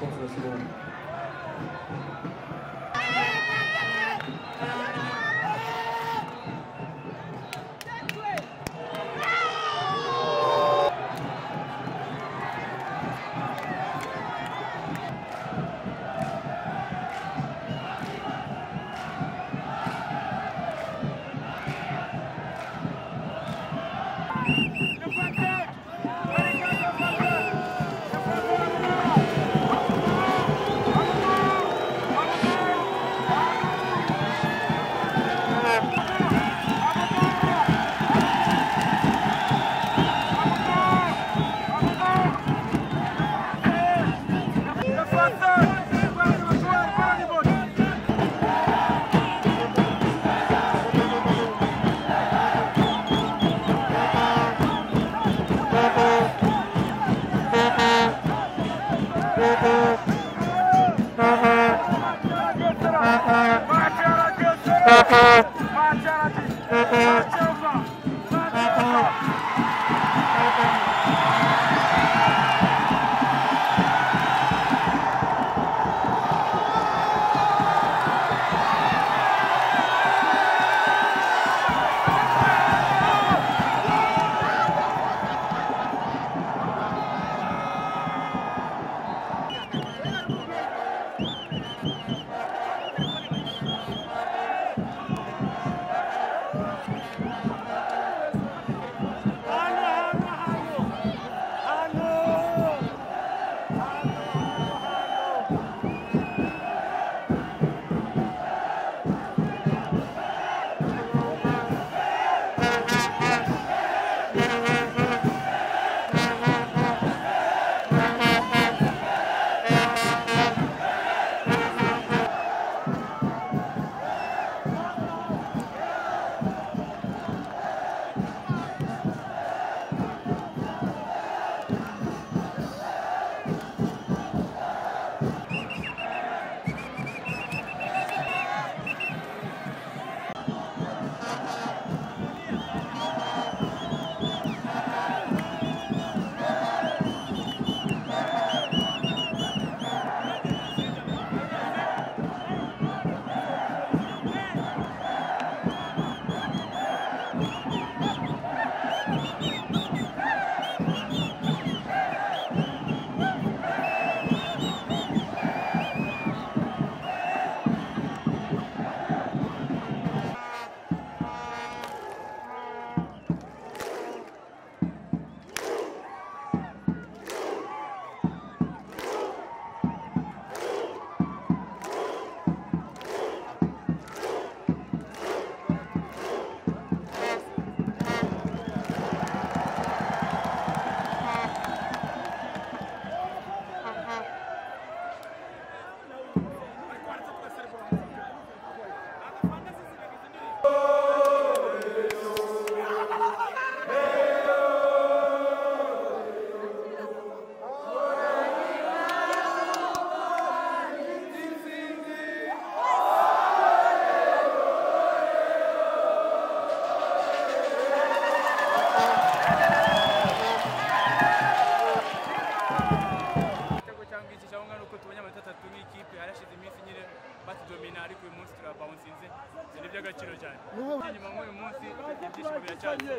sponsor seconda. igitego Thank you. Batudomina ariko uyu munsi turabawunsinze ni iby'agaciro cyane. Inyuma nk'uyu munsi ibyishimo biracyaza